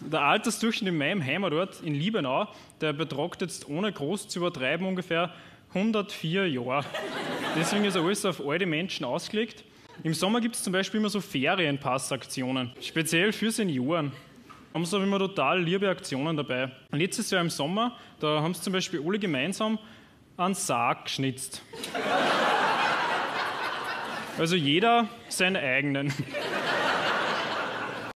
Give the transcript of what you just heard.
Der Altersdurchschnitt in meinem Heimatort in Liebenau, der betragt jetzt ohne groß zu übertreiben ungefähr 104 Jahre. Deswegen ist alles auf alte Menschen ausgelegt. Im Sommer gibt es zum Beispiel immer so Ferienpassaktionen, speziell für Senioren. Haben sie immer total liebe Aktionen dabei. Letztes Jahr im Sommer, da haben sie zum Beispiel alle gemeinsam einen Sarg geschnitzt. Also jeder seinen eigenen.